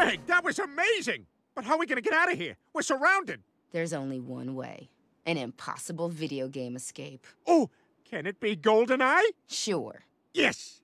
Meg, that was amazing! But how are we gonna get out of here? We're surrounded! There's only one way. An impossible video game escape. Oh, can it be GoldenEye? Sure. Yes!